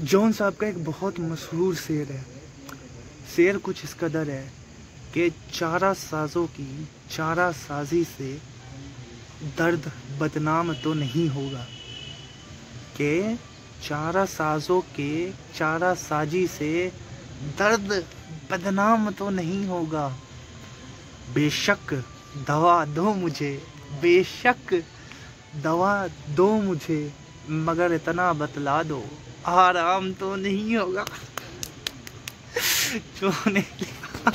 John साहब का एक बहुत मशहूर शेर है। शेर कुछ इस कदर है कि चारा साजों की चारा साजी से दर्द बदनाम तो नहीं होगा। कि चारा साजों के चारा साजी से दर्द बदनाम तो नहीं होगा। बेशक दवा दो मुझे, बेशक दवा दो मुझे, मगर इतना बतला दो। आराम तो नहीं होगा। क्यों ने लिखा